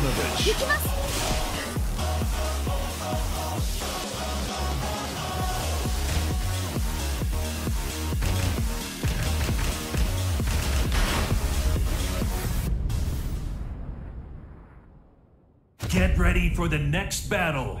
Paunovic. Get ready for the next battle.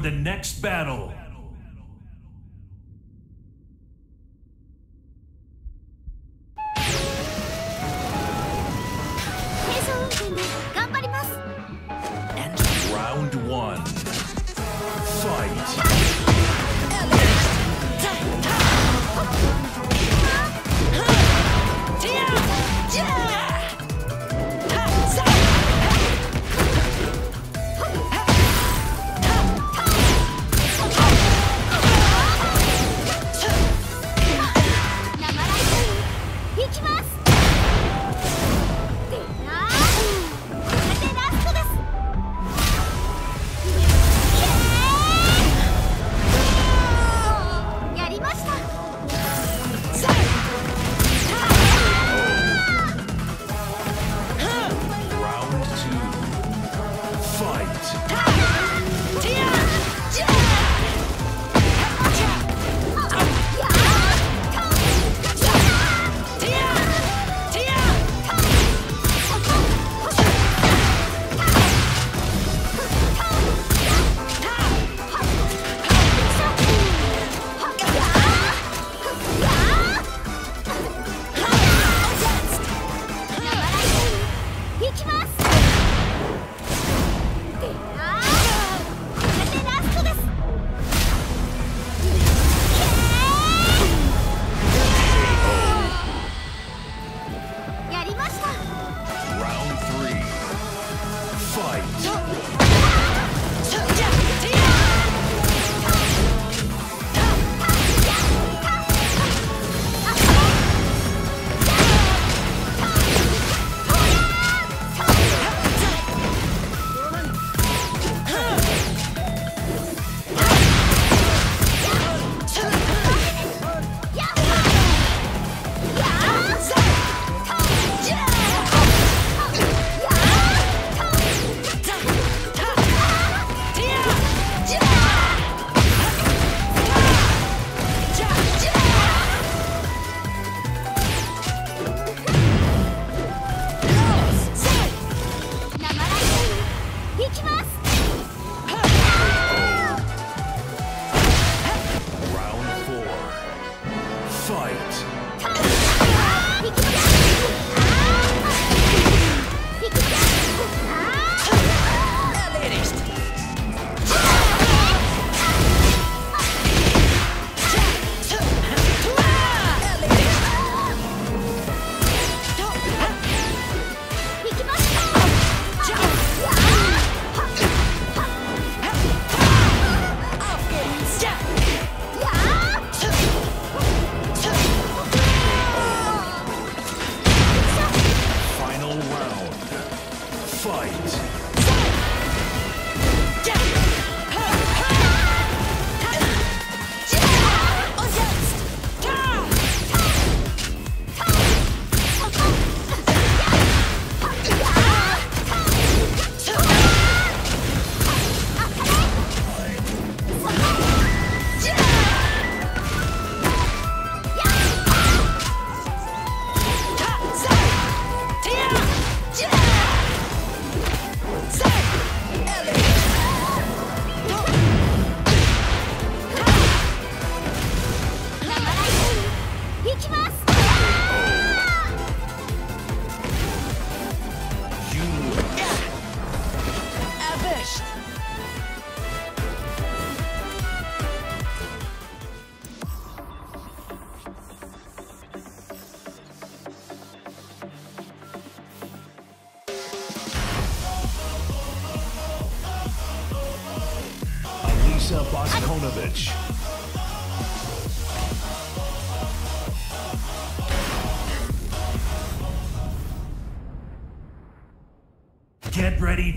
The next battle.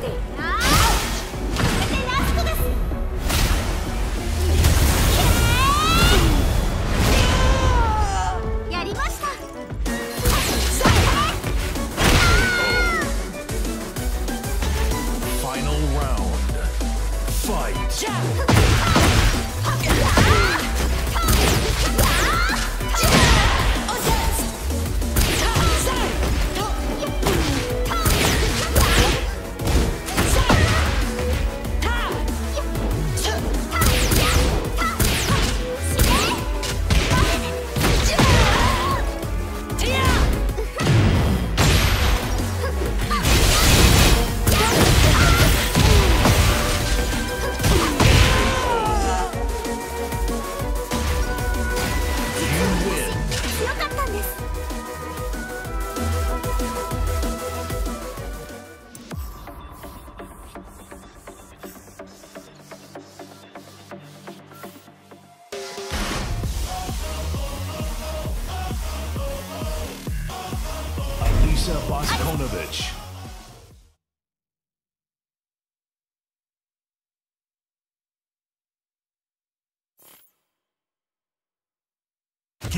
Duterte.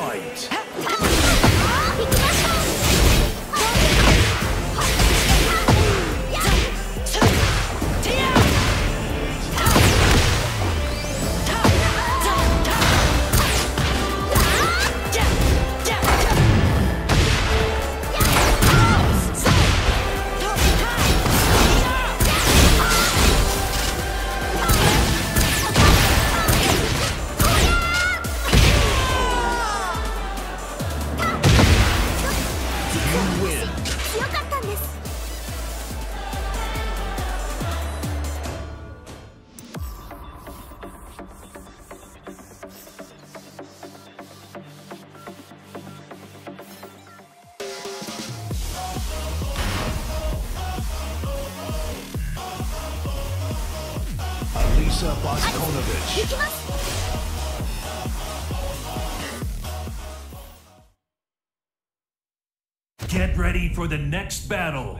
fight! the next battle.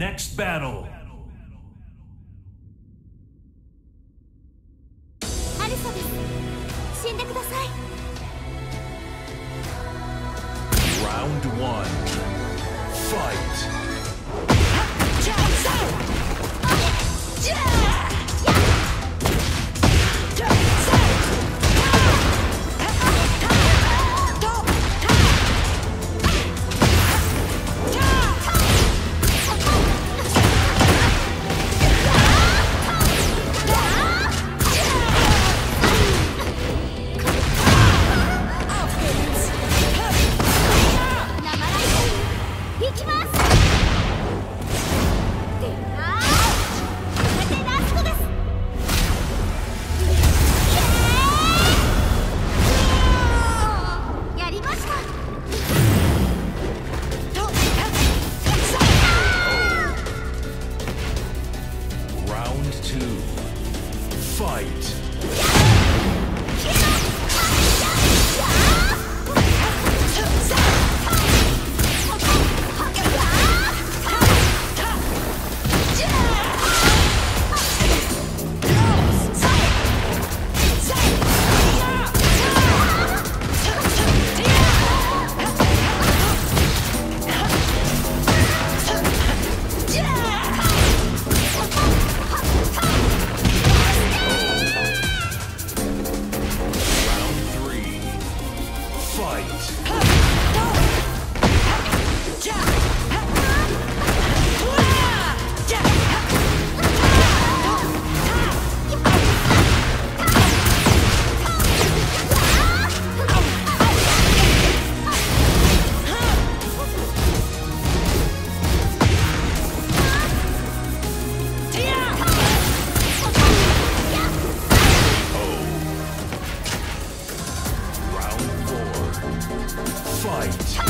Next battle. Fight.